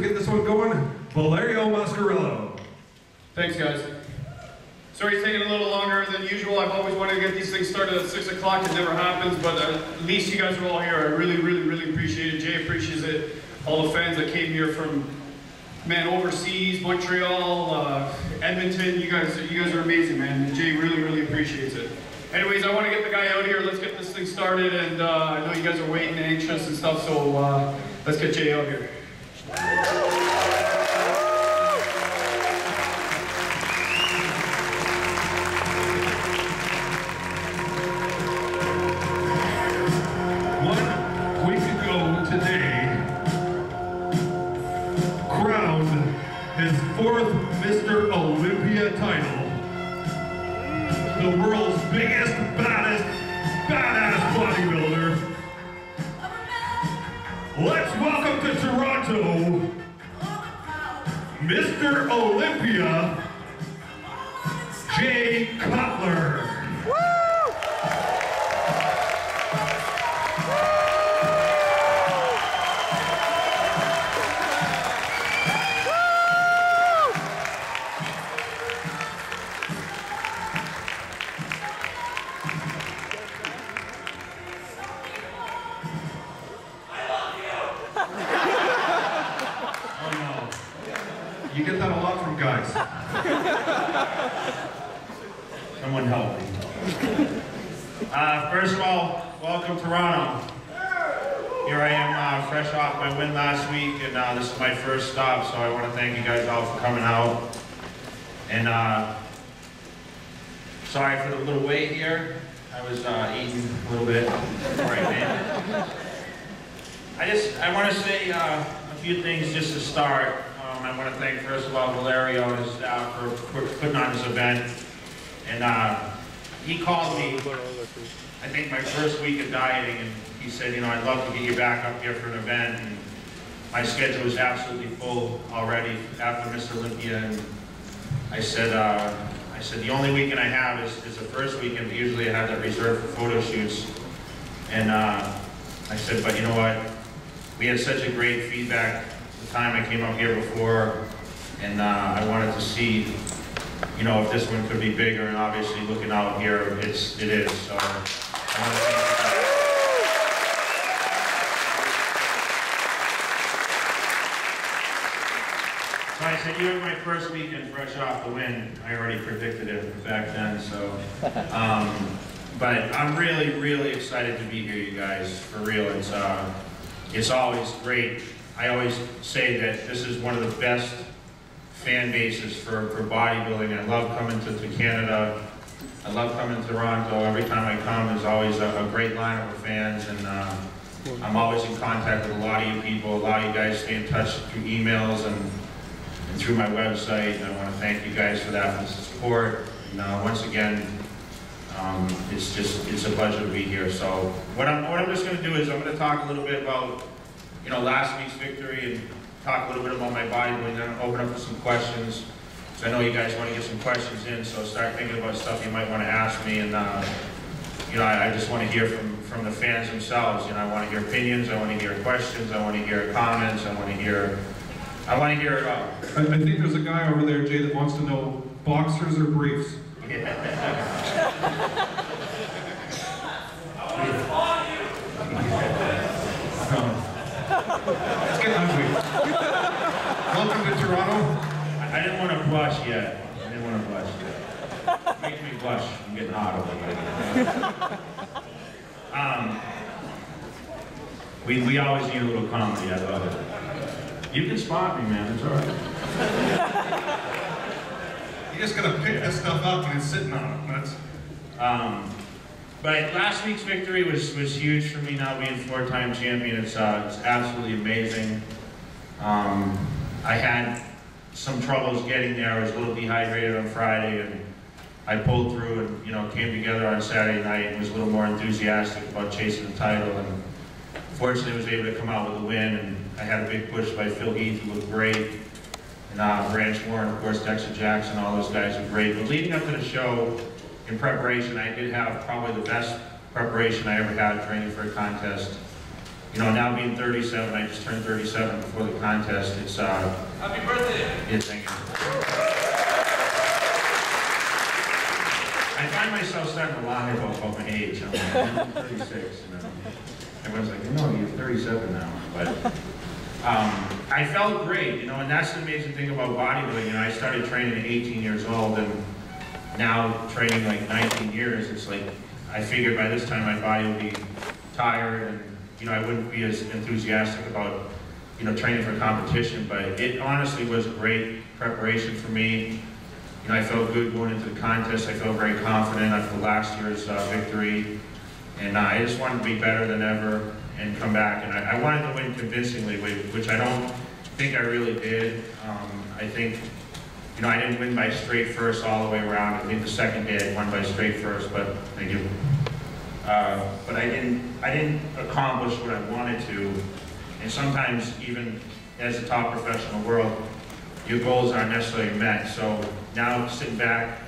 we'll get this one going. Valerio Mascarello. Thanks, guys. Sorry it's taking a little longer than usual. I've always wanted to get these things started at 6 o'clock. It never happens, but at least you guys are all here. I really, really, really appreciate it. Jay appreciates it. All the fans that came here from, man, overseas, Montreal, uh, Edmonton. You guys, you guys are amazing, man. Jay really, really appreciates it. Anyways, I want to get the guy out here. Let's get this thing started. And uh, I know you guys are waiting, anxious and stuff, so uh, let's get Jay out here. One Mr. Olympia, Jay Cutler. First stop, so I want to thank you guys all for coming out. And uh, sorry for the little wait here. I was uh, eating a little bit before I it. I just, I want to say uh, a few things just to start. Um, I want to thank first of all Valerio and his staff for, for putting on this event. And uh, he called me, I think my first week of dieting, and he said, you know, I'd love to get you back up here for an event. And my schedule was absolutely full already after Mr. Olympia. And I said, uh, I said, the only weekend I have is, is the first weekend. Usually I have that reserved for photo shoots. And uh, I said, but you know what? We had such a great feedback the time I came up here before, and uh, I wanted to see, you know, if this one could be bigger. And obviously, looking out here, it's it is. So I want to thank you. So I said, you were my first weekend fresh off the win. I already predicted it back then, so. Um, but I'm really, really excited to be here, you guys, for real. It's, uh, it's always great. I always say that this is one of the best fan bases for, for bodybuilding. I love coming to, to Canada. I love coming to Toronto. Every time I come, there's always a, a great lineup of fans, and uh, I'm always in contact with a lot of you people. A lot of you guys stay in touch through emails and, and through my website. And I want to thank you guys for that, for the support. And uh, once again, um, it's just, it's a pleasure to be here. So what I'm, what I'm just gonna do is I'm gonna talk a little bit about, you know, last week's victory and talk a little bit about my bodybuilding, then open up for some questions. So I know you guys wanna get some questions in, so start thinking about stuff you might wanna ask me and, uh, you know, I, I just wanna hear from, from the fans themselves. You know, I wanna hear opinions, I wanna hear questions, I wanna hear comments, I wanna hear, I wanna hear it all. I, I think there's a guy over there, Jay, that wants to know boxers or briefs. It's getting ugly. Welcome to Toronto. I I didn't want to blush yet. I didn't want to blush yet. It Makes me blush. I'm getting hot over here. Um, we, we always need a little comedy. I love it. You can spot me, man. It's all right. You just gotta pick this stuff up and it's sitting on it. That's Um, but last week's victory was, was huge for me now being four-time champion. It's, uh, it's absolutely amazing. Um, I had some troubles getting there. I was a little dehydrated on Friday and I pulled through and, you know, came together on Saturday night and was a little more enthusiastic about chasing the title. And fortunately was able to come out with a win and I had a big push by Phil Heath, who looked great. And uh, Branch Warren, of course, Dexter Jackson, all those guys were great. But leading up to the show, in preparation, I did have probably the best preparation I ever had training for a contest. you know, now being 37, I just turned 37 before the contest. It's uh, Happy birthday! yeah, thank you. I find myself starting to lie about, about my age. I'm like, I'm 36. You know? Everyone's like, no, you're 37 now. But um, I felt great, you know, and that's the amazing thing about bodybuilding. You know, I started training at 18 years old, and now training like 19 years, it's like I figured by this time my body would be tired, and you know, I wouldn't be as enthusiastic about you know training for competition. But it honestly was great preparation for me. You know, I felt good going into the contest. I felt very confident after last year's uh, victory. And uh, I just wanted to be better than ever and come back. And I, I wanted to win convincingly, which, I don't think I really did. Um, I think, you know, I didn't win by straight first all the way around. I think the second day I won by straight first, but thank you. Uh, but I didn't, I didn't accomplish what I wanted to. And sometimes even as a top professional world, your goals aren't necessarily met. So now sitting back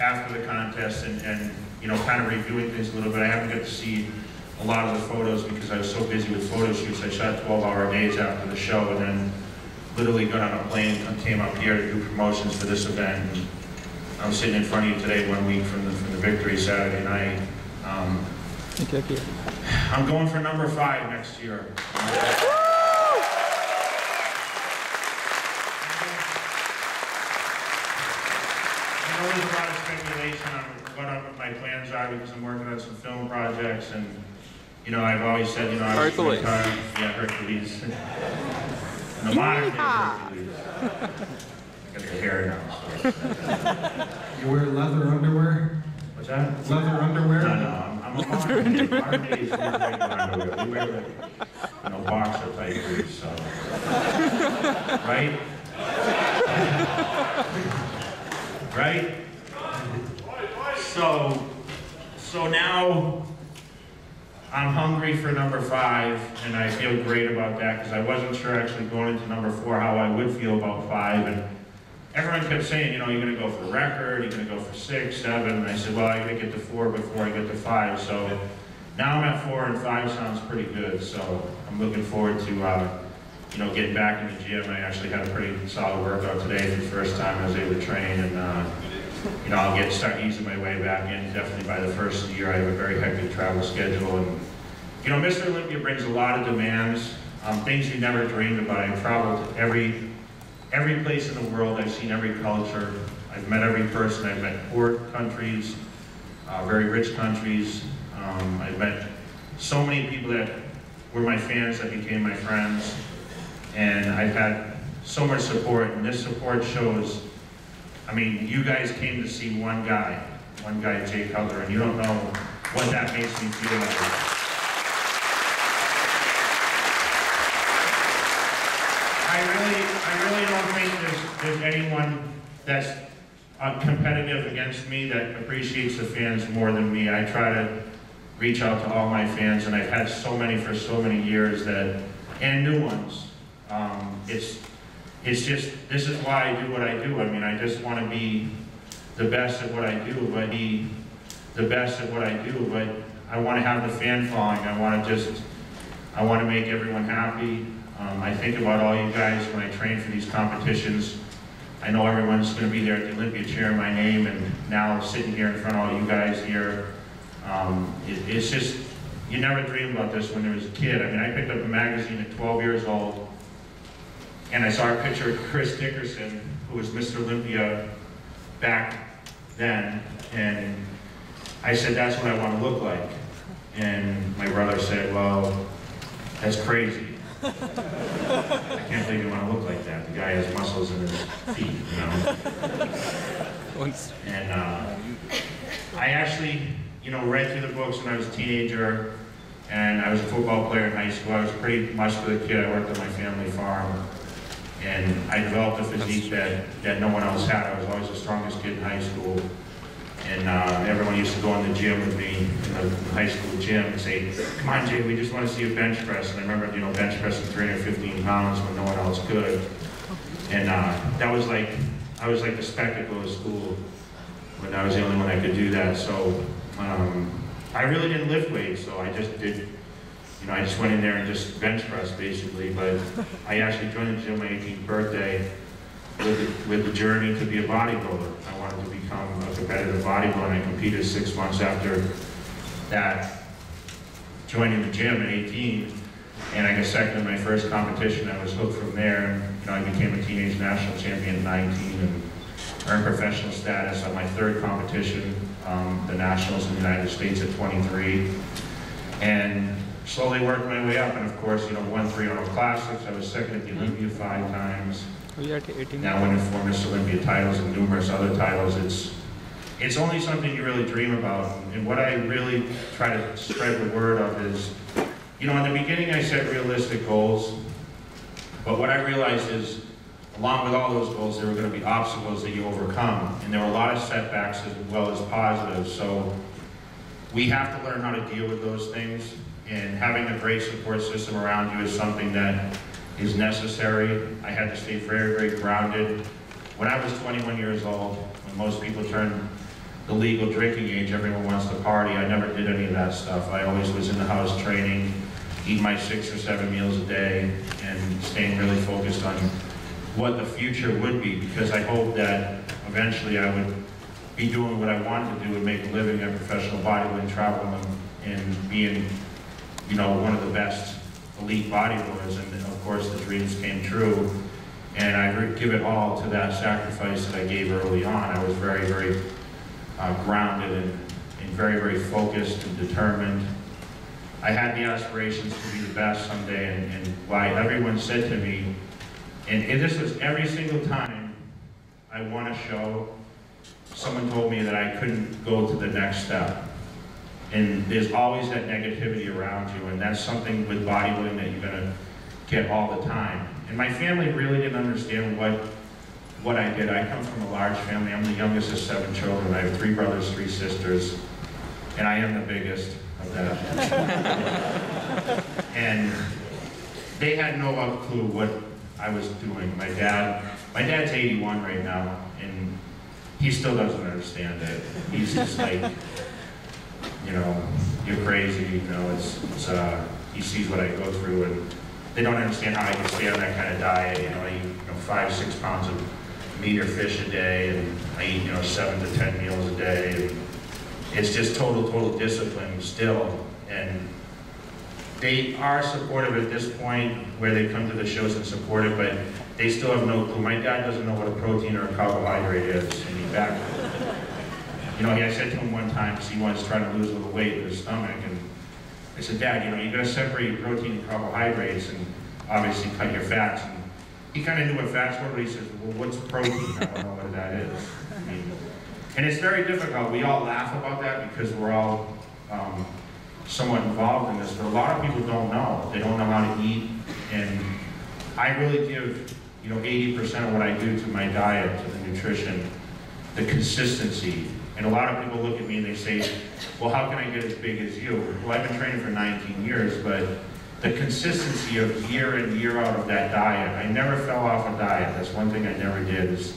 after the contest and, and you know, kind of reviewing things a little bit, I haven't got to see a lot of the photos because I was so busy with photo shoots. I shot 12-hour days after the show and then literally got on a plane and came up here to do promotions for this event. And I'm sitting in front of you today, one week from the, from the victory Saturday night. Um, I'm going for number five next year. I know there's a lot of speculation on what my plans are because I'm working on some film projects and, you know, I've always said, you know, I was Hercules. retire- Yeah, Hercules. The modern day Hercules. Got the hair now. so- You wear leather underwear? What's that? Leather underwear? No, no, I'm, I'm a modern day. Modern day is more regular underwear. We wear like, you know, boxer type boots, so. Right? Right? So, so now I'm hungry for number five, and I feel great about that because I wasn't sure actually going into number four how I would feel about five. And everyone kept saying, you know, you're going to go for record, you're going to go for six, seven. And I said, well, I got to get to four before I get to five. So now I'm at four, and five sounds pretty good. So I'm looking forward to, uh, you know, getting back in the gym. I actually had a pretty solid workout today for the first time I was able to train, and uh, you know, I'll get start easing my way back in. Definitely by the first year, I have a very hectic travel schedule, and you know, Mr. Olympia brings a lot of demands, um, things you never dreamed about. I've traveled to every every place in the world. I've seen every culture. I've met every person. I've met poor countries, uh, very rich countries. Um, I've met so many people that were my fans that became my friends, and I've had so much support. And this support shows. I mean, you guys came to see one guy, one guy, Jay Cutler, and you don't know what that makes me feel like. I really, I really don't think there's, there's anyone that's uh, competitive against me that appreciates the fans more than me. I try to reach out to all my fans, and I've had so many for so many years that, and new ones. Um, it's, it's just, this is why I do what I do. I mean, I just want to be the best at what I do, but be the best at what I do, but I want to have the fan following. I want to just, I want to make everyone happy. Um, I think about all you guys when I train for these competitions. I know everyone's going to be there at the Olympia cheering my name, and now sitting here in front of all you guys here, um, it, it's just, you never dreamed about this when you was a kid. I mean, I picked up a magazine at 12 years old, and I saw a picture of Chris Dickerson, who was Mr. Olympia back then, and I said, that's what I want to look like. And my brother said, well, that's crazy. I can't believe you want to look like that. The guy has muscles in his feet, you know? And uh, I actually, you know, read through the books when I was a teenager, and I was a football player in high school. I was a pretty muscular kid. I worked on my family farm, and I developed a physique that, that no one else had. I was always the strongest kid in high school. And uh, everyone used to go in the gym with me, in the high school gym, and say, come on, Jay, we just want to see a bench press. And I remember, you know, bench pressing 315 pounds when no one else could. And uh, that was like, I was like the spectacle of school when I was the only one that could do that. So um, I really didn't lift weights, so I just did you know, I just went in there and just bench pressed basically, but I actually joined the gym my 18th birthday with the, with the journey to be a bodybuilder. I wanted to become a competitive bodybuilder, and I competed six months after that, joining the gym at 18, and I got second in my first competition. I was hooked from there, and you know, I became a teenage national champion at 19 and earned professional status on my third competition, um, the nationals in the United States at 23, and slowly worked my way up. And of course, you know, won three Arnold Classics. I was second at the Olympia five times. We are at 18. Now winning four Miss Olympia titles and numerous other titles. It's it's only something you really dream about. And what I really try to spread the word of is, you know, in the beginning I set realistic goals, but what I realized is, along with all those goals, there were going to be obstacles that you overcome, and there were a lot of setbacks as well as positives. So we have to learn how to deal with those things, and having a great support system around you is something that is necessary. I had to stay very, very grounded. When I was 21 years old, when most people turn the legal drinking age, everyone wants to party. I never did any of that stuff. I always was in the house training, eating my six or seven meals a day, and staying really focused on what the future would be, because I hope that eventually I would be doing what I wanted to do and make a living at professional bodybuilding, traveling, and being, you know, one of the best elite bodybuilders. And of course, the dreams came true. And I give it all to that sacrifice that I gave early on. I was very, very uh, grounded and, and very, very focused and determined. I had the aspirations to be the best someday, and, and why everyone said to me, and, and this was every single time I won a show, someone told me that I couldn't go to the next step. And there's always that negativity around you, and that's something with bodybuilding that you're gonna get all the time. And my family really didn't understand what what I did. I come from a large family. I'm the youngest of seven children. I have three brothers, three sisters, and I am the biggest of that. and they had no clue what I was doing. My dad, my dad's 81 right now, and he still doesn't understand it. He's just like, you know, you're crazy. You know, it's, it's uh, he sees what I go through, and they don't understand how I can stay on that kind of diet. You know, I eat you know, five, six pounds of meat or fish a day, and I eat you know seven to ten meals a day. And it's just total, total discipline still, and they are supportive at this point where they come to the shows and support it, but they still have no clue. My dad doesn't know what a protein or a carbohydrate is, and he back. You know, I said to him one time, because he was trying to lose a little weight in his stomach, and I said, Dad, you know, you gotta separate your protein and carbohydrates, and obviously cut your fats. And he kind of knew what fats were, but he says, well, what's protein? I don't know what that is. And it's very difficult. We all laugh about that because we're all um, somewhat involved in this, but a lot of people don't know. They don't know how to eat, and I really give, you know, 80% of what I do to my diet, to the nutrition, the consistency. And a lot of people look at me and they say, well, how can I get as big as you? Well, I've been training for 19 years, but the consistency of year in, year out of that diet, I never fell off a diet. That's one thing I never did is,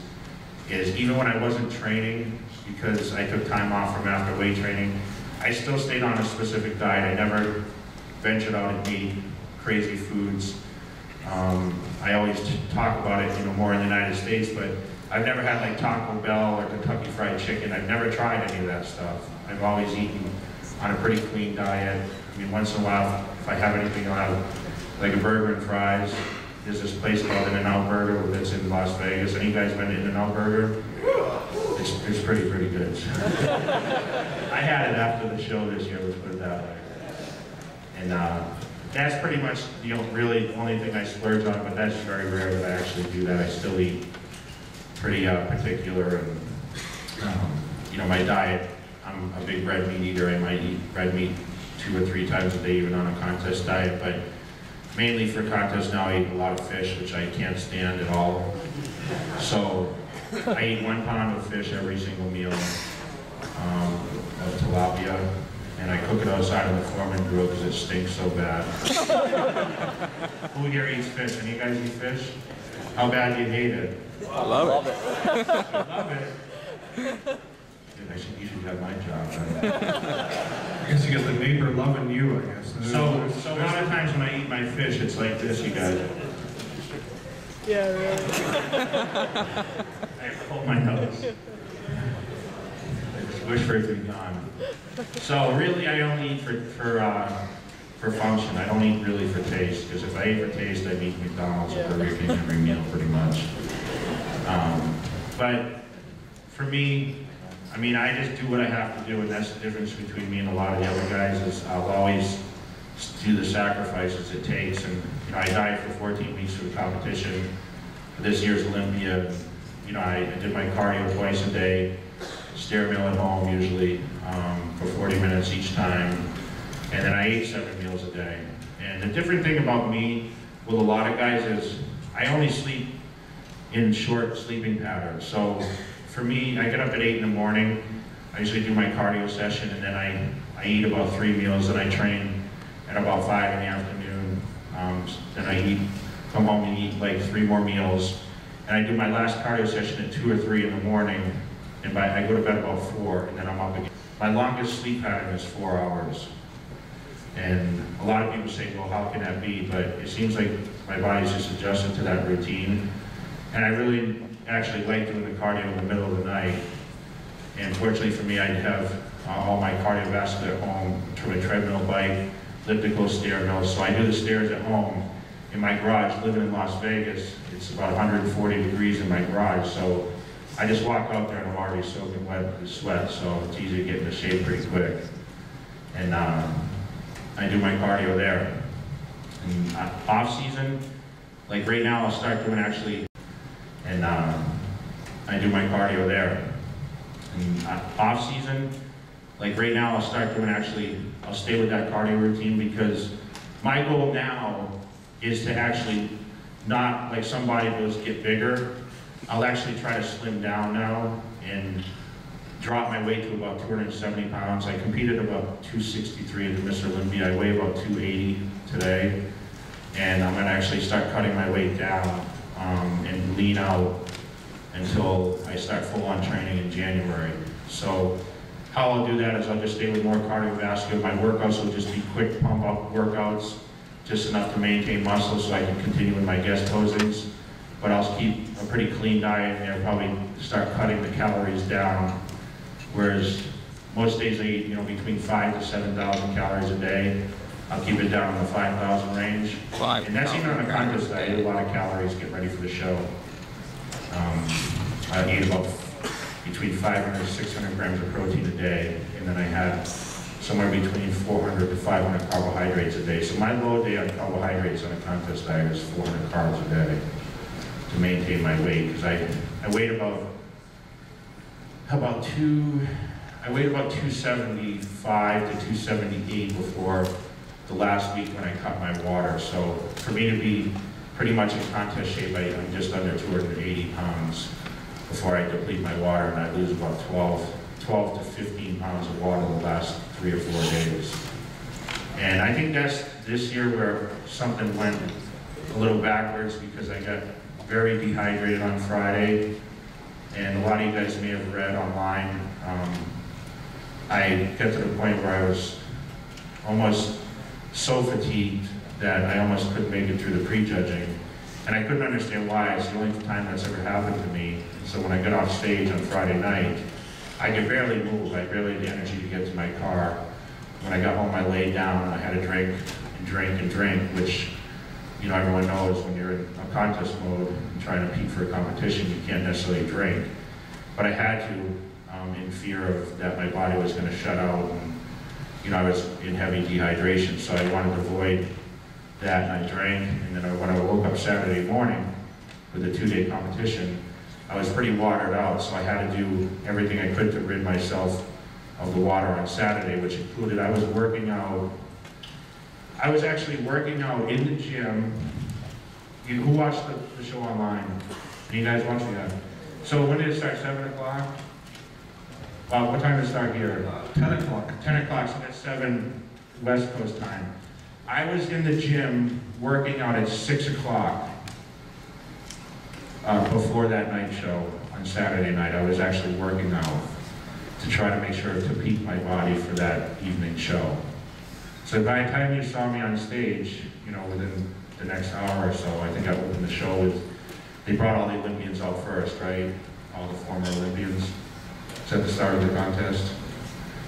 is even when I wasn't training, because I took time off from after weight training, I still stayed on a specific diet. I never ventured out and ate crazy foods. Um, I always talk about it, you know, more in the United States, but I've never had like Taco Bell or Kentucky Fried Chicken. I've never tried any of that stuff. I've always eaten on a pretty clean diet. I mean, once in a while, if I have anything, I'll have like a burger and fries. There's this place called In-N-Out Burger that's in Las Vegas. Any guys been to In-N-Out Burger? It's, it's pretty, pretty good. I had it after the show this year, let's put it that way. And uh, that's pretty much, you know, really the only thing I splurge on, but that's very rare that I actually do that. I still eat pretty uh, particular and, um, you know, my diet, I'm a big red meat eater. I might eat red meat two or three times a day, even on a contest diet, but mainly for contests now I eat a lot of fish, which I can't stand at all. So I eat one pound of fish every single meal, um, of tilapia, and I cook it outside on the foreman grill because it stinks so bad. Who here eats fish? Any guys eat fish? How bad do you hate it? I love it. I love it. I should, you should have my job. right? I guess you get the neighbor loving you, I guess. So, so a lot of times when I eat my fish, it's like this, you guys. Yeah, really. I have to hold my nose. I just wish for it to be gone. So really, I only eat for, for, uh, for function. I don't eat really for taste, because if I eat for taste, I'd eat McDonald's or Burger King every meal pretty much. Um, but for me, I mean, I just do what I have to do, and that's the difference between me and a lot of the other guys, is I'll always do the sacrifices it takes, and, you know, I died for 14 weeks for the competition, this year's Olympia, you know, I, I did my cardio twice a day, stair mill at home usually, um, for 40 minutes each time, and then I ate seven meals a day. And the different thing about me with a lot of guys is, I only sleep in short sleeping patterns. So for me, I get up at eight in the morning. I usually do my cardio session and then I, I eat about three meals and I train at about five in the afternoon. Um, then I eat, come home and eat like three more meals. And I do my last cardio session at two or three in the morning. And by, I go to bed about four and then I'm up again. My longest sleep pattern is four hours. And a lot of people say, well, how can that be? But it seems like my body's just adjusted to that routine. And I really actually like doing the cardio in the middle of the night. And fortunately for me, I have uh, all my cardiovascular at home, through a treadmill bike, elliptical stair mill. So I do the stairs at home in my garage, living in Las Vegas. It's about 140 degrees in my garage, so I just walk out there and I'm already soaking wet with sweat, so it's easy to get into shape pretty quick. And uh, I do my cardio there. And uh, off season, like right now, I'll start doing actually and um, I do my cardio there. And uh, off season, like right now, I'll start doing actually, I'll stay with that cardio routine because my goal now is to actually not like some bodybuilders get bigger. I'll actually try to slim down now and drop my weight to about 270 pounds. I competed about 263 at the Mr. Olympia. I weigh about 280 today. And I'm gonna actually start cutting my weight down um, and lean out until I start full-on training in January. So how I'll do that is I'll just stay with more cardiovascular. My workouts will just be quick pump-up workouts, just enough to maintain muscle so I can continue with my guest posings. But I'll keep a pretty clean diet and I'll probably start cutting the calories down. Whereas most days I eat, you know, between five to 7,000 calories a day. I'll keep it down in the 5,000 range. Five And that's even on a contest, calories I a eat a lot of calories, get ready for the show. Um, I eat about between 500 and 600 grams of protein a day, and then I have somewhere between 400 to 500 carbohydrates a day. So my low day on carbohydrates on a contest diet is 400 carbs a day to maintain my weight, because I, I weighed about, about two, I weighed about 275 to 278 before the last week when I cut my water. So for me to be pretty much in contest shape, I, I'm just under 280 pounds before I deplete my water, and I lose about 12, 12 to 15 pounds of water in the last three or four days. And I think that's this year where something went a little backwards because I got very dehydrated on Friday. And a lot of you guys may have read online. Um, I got to the point where I was almost so fatigued that I almost couldn't make it through the prejudging. And I couldn't understand why. It's the only time that's ever happened to me. So when I got off stage on Friday night, I could barely move. I barely had the energy to get to my car. When I got home, I laid down and I had to drink and drink and drink, which, you know, everyone knows when you're in a contest mode and trying to peak for a competition, you can't necessarily drink. But I had to, um, in fear of that my body was going to shut out and you know, I was in heavy dehydration, so I wanted to avoid that, and I drank, and then when I woke up Saturday morning with the two-day competition, I was pretty watered out, so I had to do everything I could to rid myself of the water on Saturday, which included, I was working out, I was actually working out in the gym. You, who watched the, the show online? You guys watching that? So when did it start, seven o'clock? Well, what time did it start here? 10 o'clock. 10 o'clock, so that's 7 West Coast time. I was in the gym working out at 6 o'clock uh, before that night show on Saturday night. I was actually working out. to try to make sure to peak my body for that evening show. So by the time you saw me on stage, you know, within the next hour or so, I think I opened the show with, they brought all the Olympians out first, right? All the former Olympians. At the start of the contest.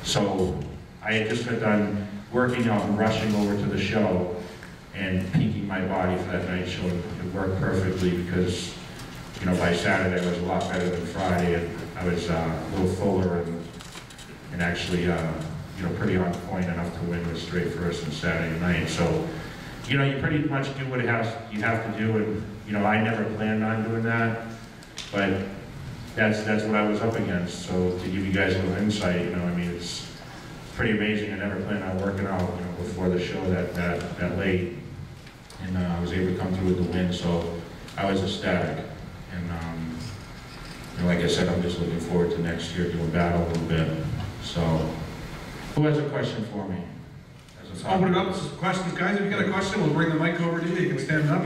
So I had just got done working out and rushing over to the show and peaking my body for that night show. It worked perfectly because, you know, by Saturday I was a lot better than Friday and I was uh, a little fuller and, and actually, uh, you know, pretty on point enough to win with straight first and Saturday night. So, you know, you pretty much do what it has, you have to do and, you know, I never planned on doing that, but that's, that's what I was up against. So to give you guys a little insight, you know, I mean, it's pretty amazing. I never planned on working out, you know, before the show that, that, that late. And uh, I was able to come through with the win, so I was ecstatic. And, um, know, like I said, I'm just looking forward to next year doing battle a little bit. So, who has a question for me? Open it up, questions, guys, if you got a question, we'll bring the mic over to you, you can stand up.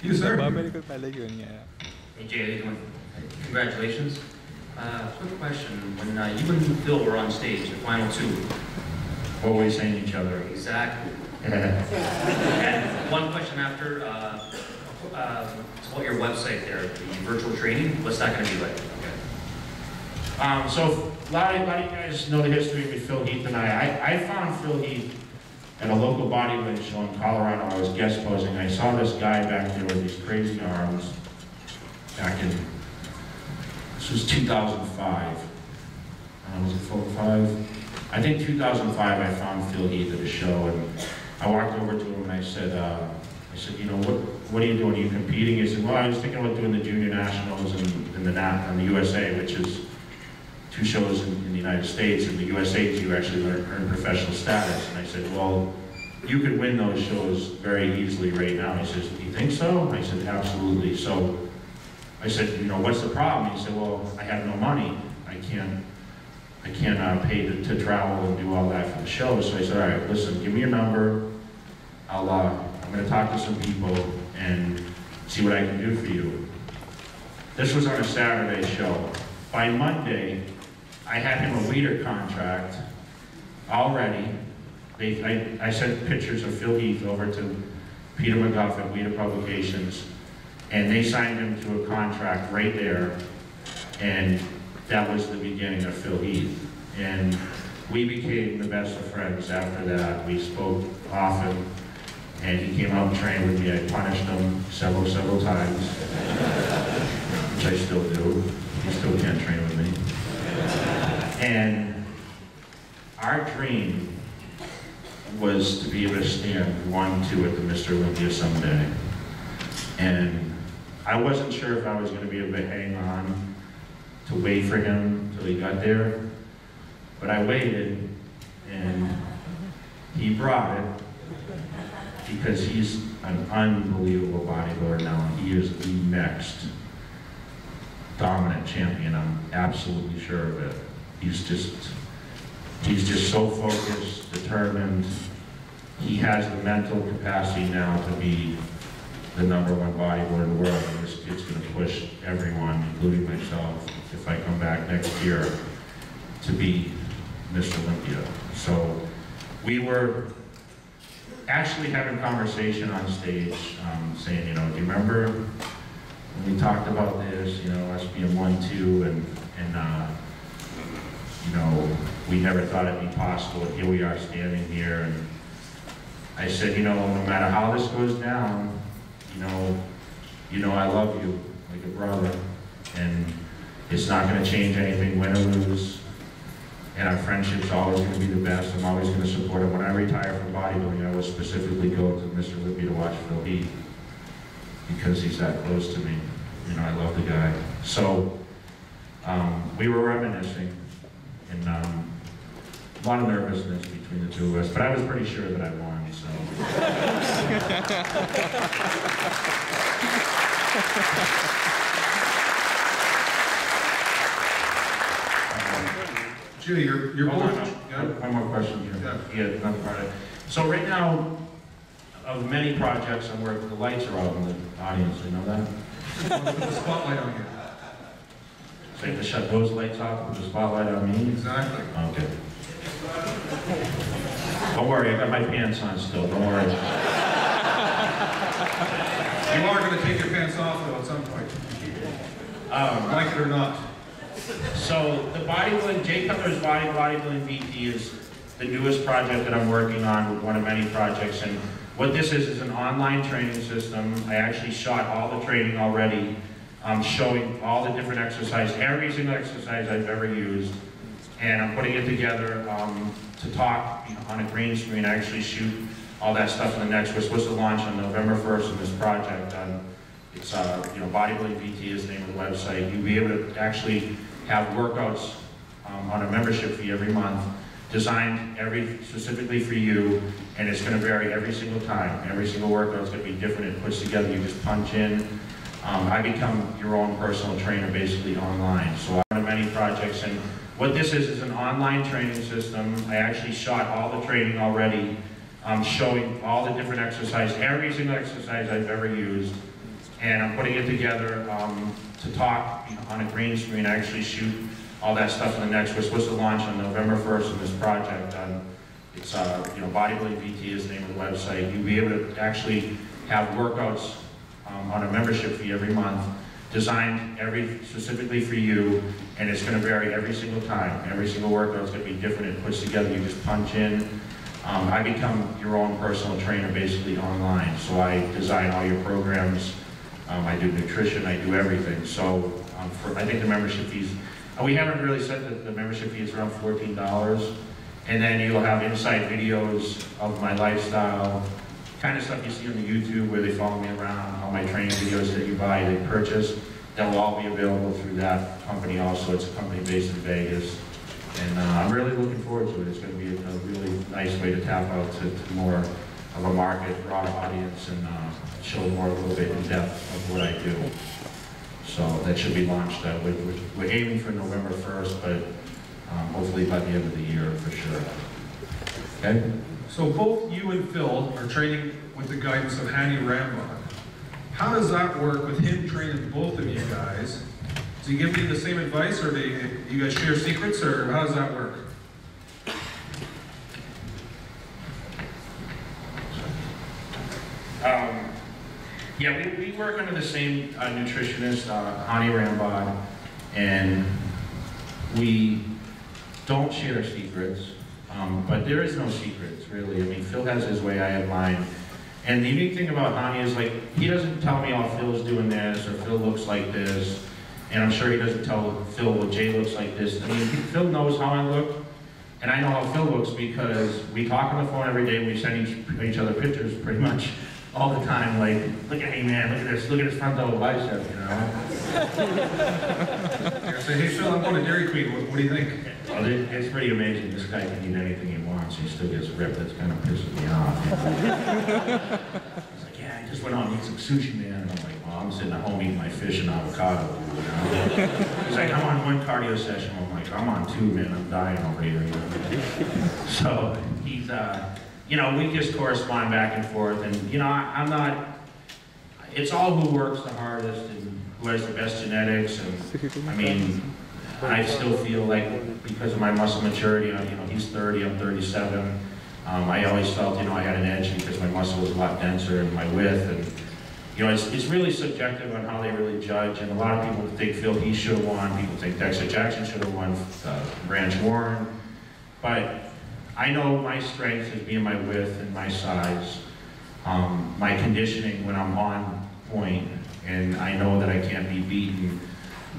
You, sir? Congratulations. Uh, quick question, when uh, you and Phil were on stage, the final two, what were you saying to each other. Exactly. and one question after, uh, uh, what your website there, the virtual training, what's that going to be like? Um, so, a lot of, a lot of you guys know the history with Phil Heath and I. I, I found Phil Heath at a local bodybuilding show in Colorado. I was guest posing. I saw this guy back there with these crazy arms back in, this was 2005. Uh, was it four five? I think 2005 I found Phil Heath at a show and I walked over to him and I said, uh, I said, you know, what, what are you doing? Are you competing? He said, well, I was thinking about doing the junior nationals and, and the and the USA, which is two shows in, in the United States, and the USA you actually earn, professional status. And I said, well, you could win those shows very easily right now. He says, do you think so? I said, absolutely. So I said, you know, what's the problem? He said, well, I have no money. I can't, I can't uh, pay to, to travel and do all that for the show. So I said, all right, listen, give me your number. I'll, uh, I'm going to talk to some people and see what I can do for you. This was on a Saturday show. By Monday, I had him a Weider contract already. They, I, I sent pictures of Phil Heath over to Peter McGough at Publications, and they signed him to a contract right there, and that was the beginning of Phil Heath. And we became the best of friends after that. We spoke often, and he came out and trained with me. I punished him several, several times, which I still do. He still can't train. And our dream was to be able to stand one, two at the Mr. Olympia someday. And I wasn't sure if I was gonna be able to hang on to wait for him till he got there. But I waited and he brought it because he's an unbelievable bodybuilder now. He is the next dominant champion. I'm absolutely sure of it. He's just, he's just so focused, determined. He has the mental capacity now to be the number one bodybuilder in the world. And this kid's gonna push everyone, including myself, if I come back next year, to be Mr. Olympia. So we were actually having a conversation on stage, um, saying, you know, do you remember when we talked about this, you know, us being one, two, and, and, uh, you know, we never thought it'd be possible, and here we are standing here, and I said, you know, no matter how this goes down, you know, you know I love you like a brother, and it's not gonna change anything, win or lose, and our friendship's always gonna be the best, I'm always gonna support it. When I retire from bodybuilding, I will specifically go to Mr. Lippy to watch Phil Heath, because he's that close to me. You know, I love the guy. So, um, we were reminiscing, and, um, a lot of nervousness between the two of us, but I was pretty sure that I won, so. Julie, you're, you're Hold on, no. yeah? One more question here. Yeah, another part. of it. So right now, of many projects I'm working, the lights are out in the audience, you know that? The spotlight on you. So I have to shut those lights off, put the spotlight on me? Exactly. Okay. Don't worry, I got my pants on still, don't worry. You are gonna take your pants off though at some point, Um, like it or not. So the bodybuilding, Jay Cutler's Body Bodybuilding VT is the newest project that I'm working on, with one of many projects. And what this is, is an online training system. I actually shot all the training already, um, showing all the different exercises, every single exercise I've ever used. And I'm putting it together um, to talk on a green screen, I actually shoot all that stuff in the next. We're supposed to launch on November 1st in this project. It's, uh, you know, Bodybuilding VT is the name of the website. You'll be able to actually have workouts um, on a membership fee every month, designed every, specifically for you, and it's gonna vary every single time. Every single workout is gonna be different, it puts together, you just punch in. Um, I become your own personal trainer basically online. So I have many projects, and what this is, is an online training system. I actually shot all the training already, um, showing all the different exercises, every single exercise I've ever used. And I'm putting it together um, to talk on a green screen, I actually shoot all that stuff in the next. We're supposed to launch on November 1st in this project. Um, it's, uh, you know, Bodybuilding VT is the name of the website. You'll be able to actually have workouts on a membership fee every month, designed every, specifically for you, and it's gonna vary every single time. Every single workout is gonna be different, it puts together, you just punch in. Um, I become your own personal trainer basically online, so I design all your programs, um, I do nutrition, I do everything. So, um, for, I think the membership fees, uh, we haven't really said that the membership fee is around fourteen dollars. And then you'll have inside videos of my lifestyle, kind of stuff you see on the YouTube where they follow me around, all my training videos that you buy, they purchase. That will all be available through that company also. It's a company based in Vegas. And uh, I'm really looking forward to it. It's going to be a, a really nice way to tap out to, to more of a market, broad audience, and uh, show more a little bit in depth of what I do. So that should be launched. Uh, we're, we're- we're aiming for November 1st, but um, hopefully by the end of the year for sure. Okay? So both you and Phil are training with the guidance of Hany Rambod. How does that work with him training both of you guys? Does he give you the same advice, or do you, you guys share secrets, or how does that work? Um, yeah, we, we work under the same uh, nutritionist, uh, Hany Rambod, and we don't share secrets, um, but there is no really. I mean, Phil has his way, I have mine. And the unique thing about Hany is like, he doesn't tell me, oh, Phil's doing this, or Phil looks like this, and I'm sure he doesn't tell Phil, what Jay looks like this. I mean, Phil knows how I look, and I know how Phil looks because we talk on the phone every day, and we send each, each other pictures pretty much all the time, like, look at, hey man, look at this, look at his front double bicep, you know? You're say, hey Phil, I'm going to Dairy Queen, what, what do you think? Well, it, it's pretty amazing, this guy can eat anything he wants, he still gets ripped, that's kind of pisses me off. He's like, yeah, I just went out and ate some sushi, man, and I'm like, well, I'm sitting at home eating my fish and avocado, you know? He's like, I'm on one cardio session, I'm like, I'm on two, man, I'm dying over here, you know? So, he's, uh, you know, we just correspond back and forth, and, you know, I, I'm not, it's all who works the hardest and who has the best genetics, and, I mean, I still feel like because of my muscle maturity, you know, he's 30, I'm 37. Um, I always felt, you know, I had an edge because my muscle was a lot denser and my width. And, you know, it's, it's really subjective on how they really judge. And a lot of people think Phil he should have won. People think Dexter Jackson should have won, uh, Branch Warren. But I know my strength is being my width and my size, um, my conditioning when I'm on point, and I know that I can't be beaten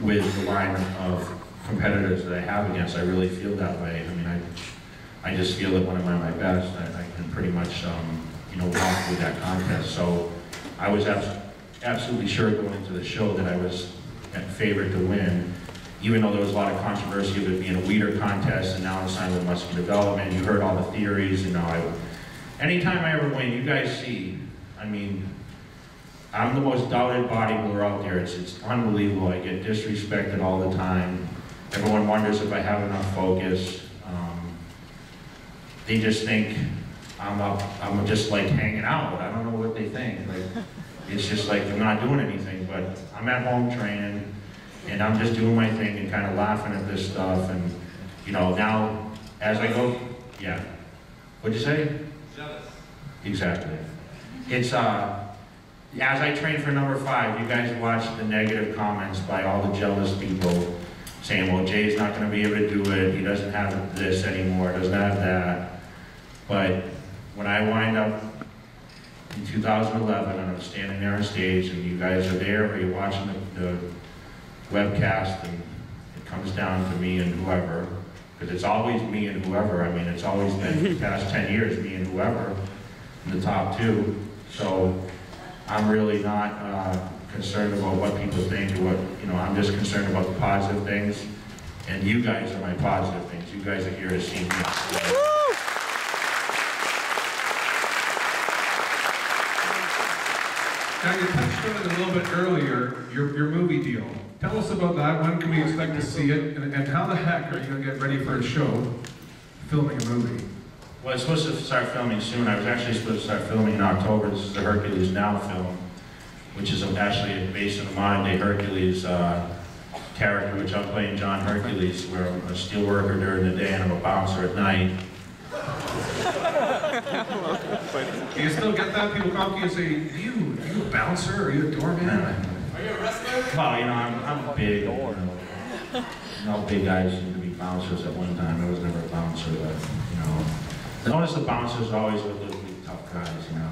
with the line of competitors that I have against. I really feel that way. I mean, I, I just feel that when I'm at my best, I, I can pretty much, um, you know, walk through that contest. So I was abs- absolutely sure going into the show that I was at favorite to win, even though there was a lot of controversy of it being a Weider contest and now it's signed with development. You heard all the theories, and know, I, anytime I ever win, you guys see, I mean, I'm the most doubted bodybuilder out there. It's, it's unbelievable. I get disrespected all the time. Everyone wonders if I have enough focus. Um, they just think I'm up, I'm just like hanging out. I don't know what they think. Like, it's just like I'm not doing anything, but I'm at home training. And I'm just doing my thing and kind of laughing at this stuff and, you know, now, as I go, yeah. What'd you say? Jealous. Exactly. It's, uh, as I train for number five, you guys watch the negative comments by all the jealous people saying, well, Jay's not gonna be able to do it, he doesn't have this anymore, doesn't have that. But when I wind up in 2011 and I'm standing there on stage and you guys are there or you're watching the, the webcast and it comes down to me and whoever, because it's always me and whoever, I mean, it's always been the past 10 years, me and whoever in the top two. So I'm really not uh, concerned about what people think or what, you know, I'm just concerned about the positive things. And you guys are my positive things. You guys are here to see me. Now, you touched on it a little bit earlier, your, your movie deal. Tell us about that. When can we expect to see it? And, and how the heck are you gonna get ready for a show, filming a movie? Well, I was supposed to start filming soon. I was actually supposed to start filming in October. This is the Hercules Now film, which is actually based on the modern day Hercules uh, character, which I'm playing John Hercules, where I'm a steel worker during the day and I'm a bouncer at night. Do you still get that? People come up to you and say, you, are you a bouncer? Are you a doorman? Are you a wrestler? Well, you know, I'm, I'm big. You know, big guys used to be bouncers at one time. I was never a bouncer, but, you know. Notice the bouncers always were little tough guys, you know.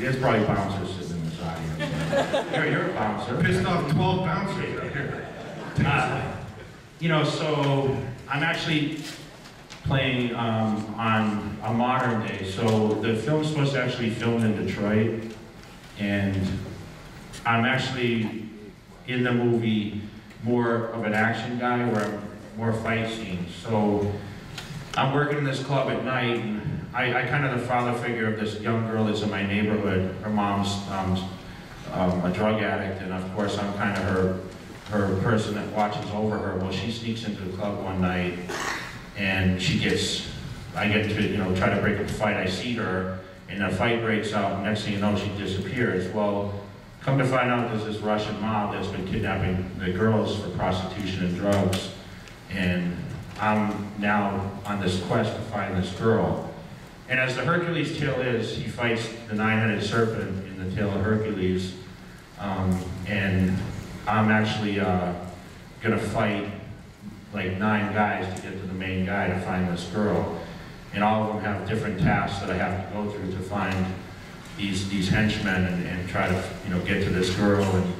There's probably bouncers sitting in this audience. You're, you're a bouncer. Pissed off 12 bouncers out here. Uh, You know, so I'm actually playing um, on a modern day. So the film's supposed to actually film in Detroit, and I'm actually in the movie more of an action guy, where I'm more fight scenes. So I'm working in this club at night, and I, I kind of the father figure of this young girl that's in my neighborhood. Her mom's um, um, a drug addict, and of course I'm kind of her her person that watches over her. Well, she sneaks into the club one night, and she gets, I get to you know try to break up the fight. I see her, and the fight breaks out. Next thing you know, she disappears. Well, come to find out, there's this Russian mob that's been kidnapping the girls for prostitution and drugs, and I'm now on this quest to find this girl. And as the Hercules tale is, he fights the nine-headed serpent in the tale of Hercules. Um, and I'm actually uh, gonna fight like nine guys to get to the main guy to find this girl. And all of them have different tasks that I have to go through to find these, these henchmen and, and try to, you know, get to this girl. And,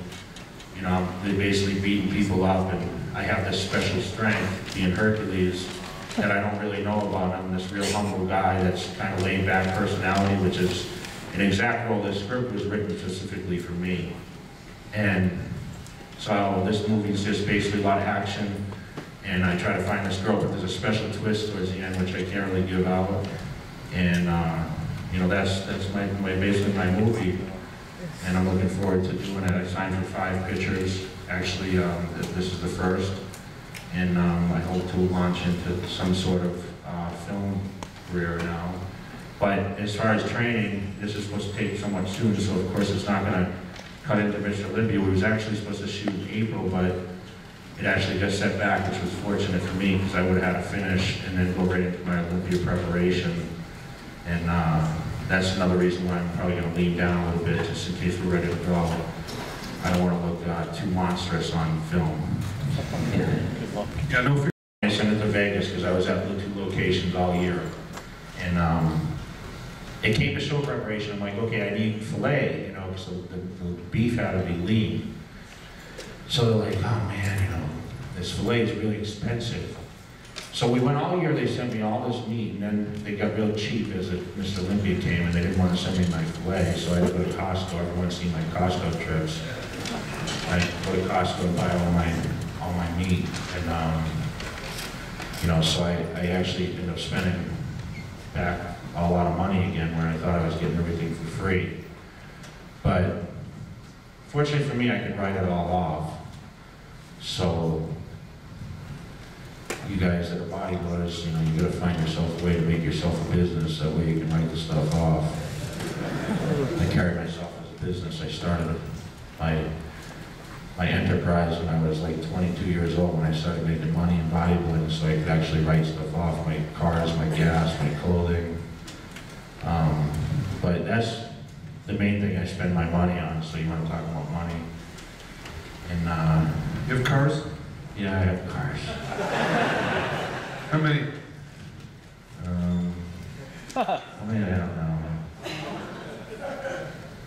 you know, they basically beating people up and I have this special strength, being Hercules, that I don't really know about. I'm this real humble guy that's kind of laid back personality, which is an exact role. This script was written specifically for me. And so this movie is just basically a lot of action, and I try to find this girl, but there's a special twist towards the end, which I can't really give out. And, uh, you know, that's, that's my, my, basically my movie, and I'm looking forward to doing it. I signed for five pictures, actually, um, this is the first, and um, I hope to launch into some sort of uh, film career now. But as far as training, this is supposed to take somewhat soon, so of course it's not gonna cut into Mr. Olympia. We was actually supposed to shoot in April, but it actually got set back, which was fortunate for me, because I would have had to finish and then go right into my Olympia preparation. And uh, that's another reason why I'm probably gonna lean down a little bit, just in case we're ready to go. I don't wanna look uh, too monstrous on film. Yeah, no. I sent it to Vegas because I was at the two locations all year. And um, it came to show preparation. I'm like, okay, I need filet, you know, because the, the, the beef had to be lean. So they're like, oh man, you know, this filet is really expensive. So we went all year, they sent me all this meat, and then they got real cheap as it, Mr. Olympia came, and they didn't want to send me my filet, so I had to go to Costco. Everyone's seen my Costco trips. I go to Costco and buy all my, all my meat, and, um, you know, so I, I actually ended up spending back a lot of money again where I thought I was getting everything for free. But fortunately for me, I could write it all off. So you guys that are bodybuilders, you know, you gotta find yourself a way to make yourself a business, that way you can write the stuff off. I carry myself as a business. I started my, my enterprise when I was like 22 years old when I started making money in bodybuilding so I could actually write stuff off, my cars, my gas, my clothing. Um, but that's the main thing I spend my money on, so you want to talk about money. And, uh, You have cars? yeah, I have cars. How many? Um, how many I don't know. I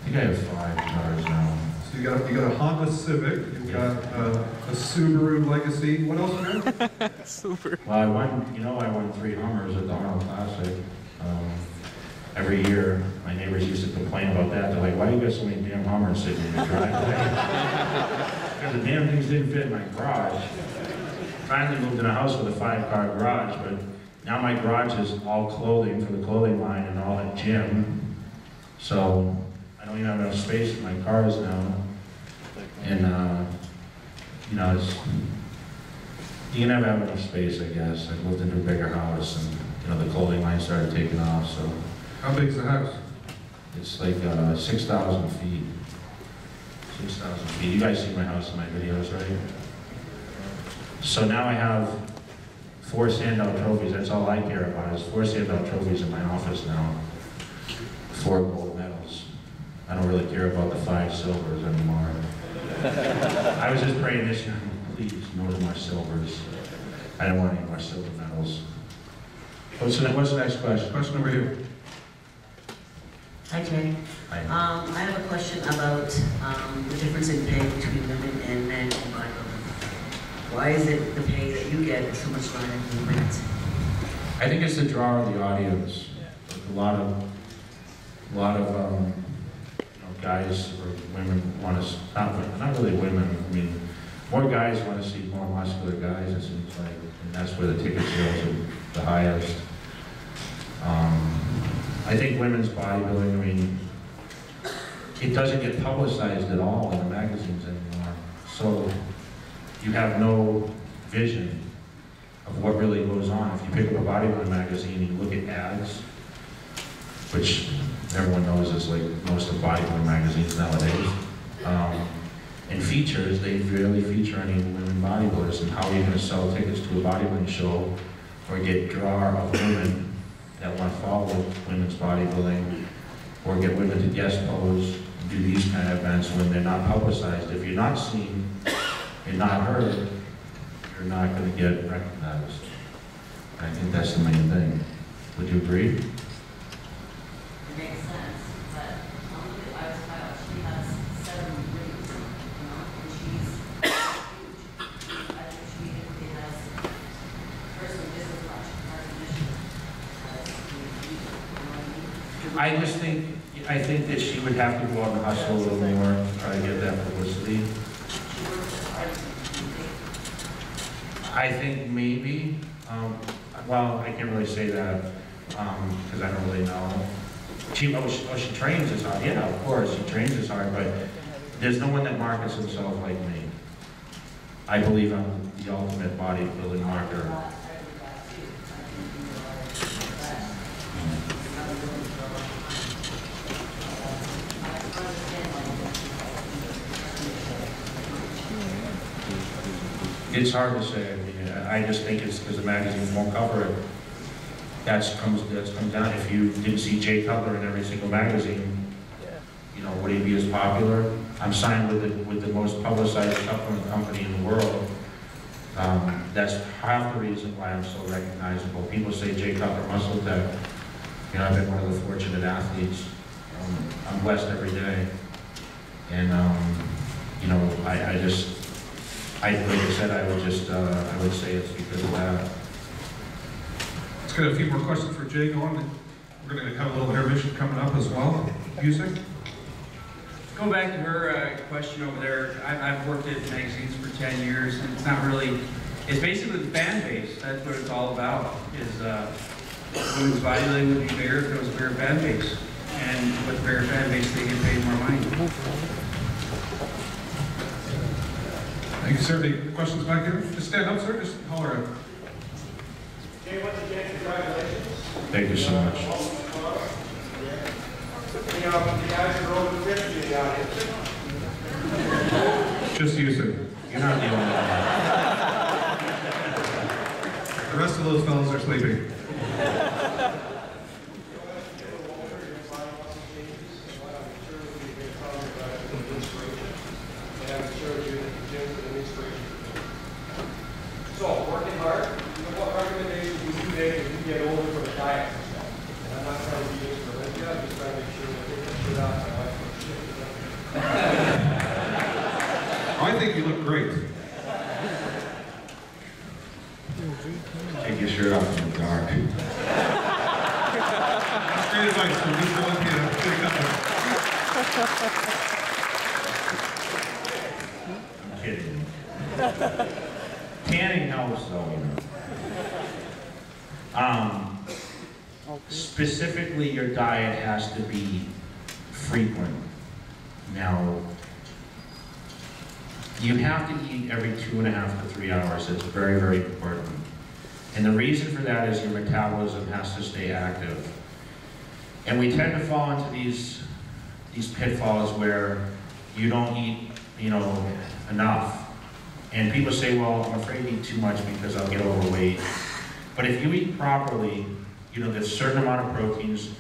think I have five cars now. So you got, you got a Honda Civic, you've got uh, a Subaru Legacy, what else you got? Super. Well, I won, you know, I won three Hummers at the Arnold Classic. Um, every year, my neighbors used to complain about that. They're like, why do you got so many damn Hummers sitting in your driveway? Because the damn things didn't fit in my garage. Finally moved in a house with a five-car garage, but now my garage is all clothing for the clothing line and all at gym. So I don't even have enough space in my cars now. And, uh, you know, it's, you can never have enough space, I guess. I moved into a bigger house and, you know, the clothing line started taking off, so How big's the house? it's like, uh, six thousand feet. Six thousand feet. You guys see my house in my videos, right? So now I have four Sandow trophies. That's all I care about is four Sandow trophies in my office now. Four gold medals. I don't really care about the five silvers anymore. I was just praying this year, please, no more silvers. I don't want any more silver medals. What's the, what's the next question? Question over here. Hi, Jay. I- Um, I have a question about, um, the difference in pay between women and men in bodybuilding. Why is it the pay that you get is so much higher than women's? I think it's the draw of the audience. A lot of, a lot of, um, guys or women want to, not, not really women, I mean, more guys want to see more muscular guys, it seems like, and that's where the ticket sales are the highest. Um, I think women's bodybuilding, I mean, it doesn't get publicized at all in the magazines anymore. So you have no vision of what really goes on. If you pick up a bodybuilding magazine and you look at ads, which everyone knows is like most of bodybuilding magazines nowadays, um, and features, they rarely feature any women bodybuilders. And how are you going to sell tickets to a bodybuilding show or get draw of women that want to follow women's bodybuilding or get women to guest pose, do these kind of events when they're not publicized? If you're not seen and not heard, you're not going to get recognized. I think that's the main thing. Would you agree? It makes sense, but um, I was found out she has seven rings, you know, and she's huge. I think she really has personally just as much recognition as the, you know what I mean? I just think, I think that she would have to go out and hustle a little more, try to get that publicity. She works as hard as you think. I think maybe, um, well, I can't really say that, um, because I don't really know. She, oh, she, oh, she trains as hard, yeah, of course, she trains as hard, but there's no one that markets himself like me. I believe I'm the ultimate bodybuilding marketer. It's hard to say, I mean, I just think it's because the magazines won't cover it. That's comes, that's comes down, if you didn't see Jay Cutler in every single magazine, you know, would he be as popular? I'm signed with the, with the most publicized supplement company in the world. Um, that's half the reason why I'm so recognizable. People say Jay Cutler MuscleTech. You know, I've been one of the fortunate athletes. Um, I'm blessed every day. And, um, you know, I, I just, I, like I said, I would just, uh, I would say it's because of that. Let's get a few more questions for Jay going. We're gonna have a little intermission coming up as well. Music? Go back to her uh, question over there. I've, I've worked at magazines for 10 years, and it's not really, it's basically the fan base. That's what it's all about, is uh, women's bodybuilding would be bigger if it was a bigger fan base. And with a bigger fan base, they get paid more money. Thank you, sir. Any questions back here? Just stand up, sir, just holler. Jay, once again, congratulations. Thank you so much. Just you, sir. You're not the only one. The rest of those fellows are sleeping. So, working hard, you know, what recommendations would you make as you get older from a diet perspective? And I'm not trying to be this for Olympia, I'm just trying to make sure that they can shit out my wife for shit. I think you look great. Take your shirt off in the dark. That's great advice from Mr. Olympia. Big company. I'm kidding. Tanning helps though, you know. Um, specifically, your diet has to be frequent. Now, you have to eat every two and a half to three hours. It's very, very important. And the reason for that is your metabolism has to stay active. And we tend to fall into these, these pitfalls where you don't eat, you know, enough. And people say, well, I'm afraid to eat too much because I'll get overweight. But if you eat properly, you know, there's a certain amount of proteins,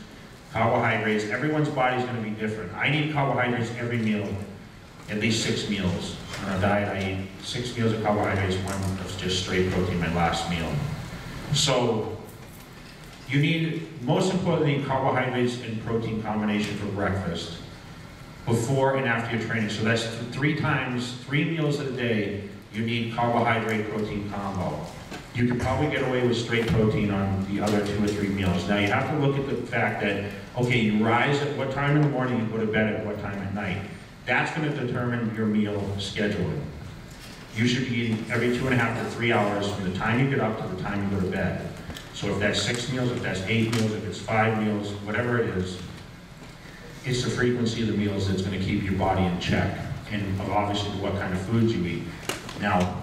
carbohydrates, everyone's body's gonna be different. I need carbohydrates every meal, at least six meals. On a diet, I eat six meals of carbohydrates, one of just straight protein, my last meal. So, you need, most importantly, carbohydrates and protein combination for breakfast before and after your training. So that's three times, three meals a day, you need carbohydrate protein combo. You could probably get away with straight protein on the other two or three meals. Now you have to look at the fact that, okay, you rise at what time in the morning, you go to bed at what time at night. That's gonna determine your meal scheduling. You should be eating every two and a half to three hours from the time you get up to the time you go to bed. So if that's six meals, if that's eight meals, if it's five meals, whatever it is, it's the frequency of the meals that's gonna keep your body in check, and obviously what kind of foods you eat. Now,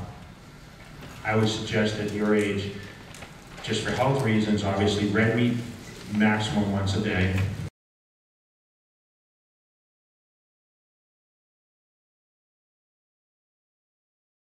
I would suggest at your age, just for health reasons, obviously, red meat maximum once a day,